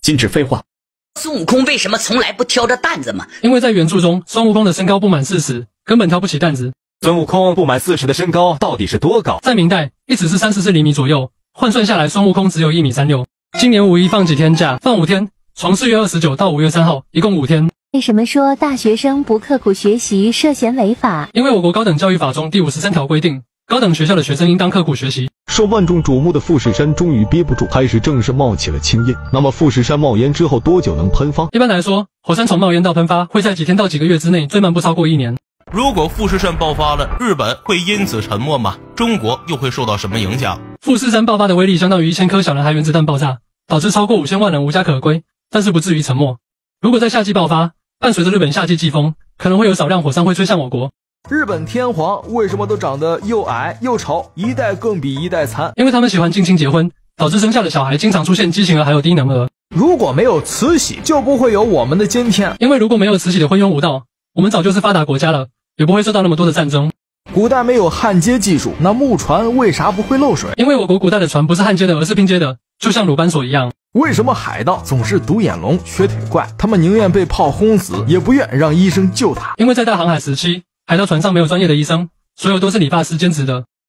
禁止废话。孙悟空为什么从来不挑着担子嘛？因为在原著中，孙悟空的身高不满四尺，根本挑不起担子。孙悟空不满四尺的身高到底是多高？在明代，一尺是三十四厘米左右，换算下来，孙悟空只有一米三六。今年五一放几天假？放五天，从四月二十九到五月三号，一共五天。为什么说大学生不刻苦学习涉嫌违法？因为我国高等教育法中第五十三条规定，高等学校的学生应当刻苦学习。受万众瞩目的富士山终于憋不住，开始正式冒起了青烟。那么富士山冒烟之后多久能喷发？一般来说，火山从冒烟到喷发会在几天到几个月之内，最慢不超过一年。如果富士山爆发了，日本会因此沉默吗？中国又会受到什么影响？富士山爆发的威力相当于一千颗小男孩原子弹爆炸，导致超过五千万人无家可归，但是不至于沉没。如果在夏季爆发，伴随着日本夏季季风，可能会有少量火山会吹向我国。日本天皇为什么都长得又矮又丑，一代更比一代惨？因为他们喜欢近亲结婚，导致生下的小孩经常出现畸形儿还有低能儿。如果没有慈禧，就不会有我们的今天。因为如果没有慈禧的昏庸无道，我们早就是发达国家了，也不会受到那么多的战争。古代没有焊接技术，那木船为啥不会漏水？因为我国古代的船不是焊接的，而是拼接的，就像鲁班锁一样。为什么海盗总是独眼龙、瘸腿怪？他们宁愿被炮轰死，也不愿让医生救他。因为在大航海时期。海盗船上没有专业的医生，所有都是理发师兼职的。